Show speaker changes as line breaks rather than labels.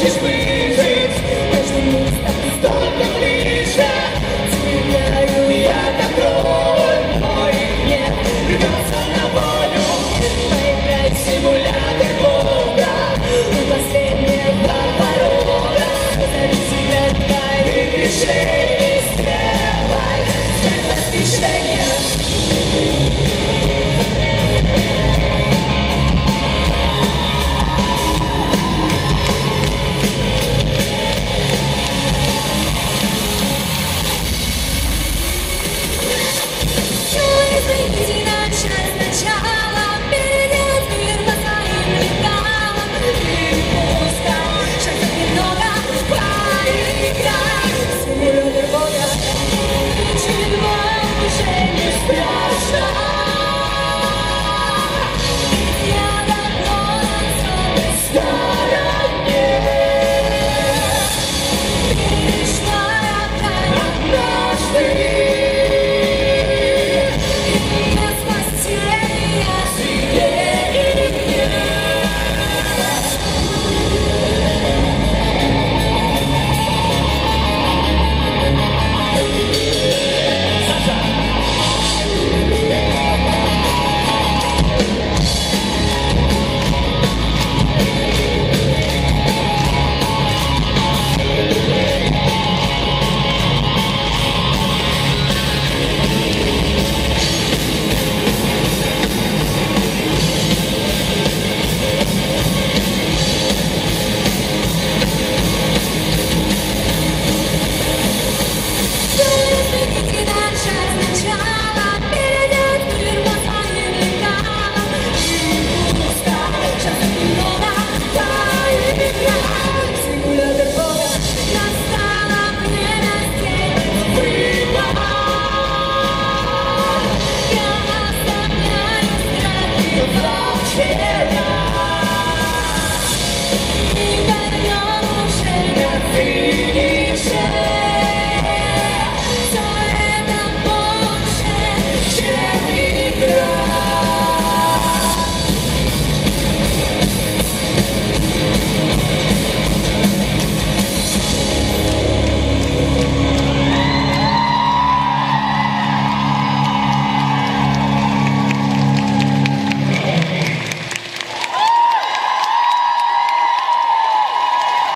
This is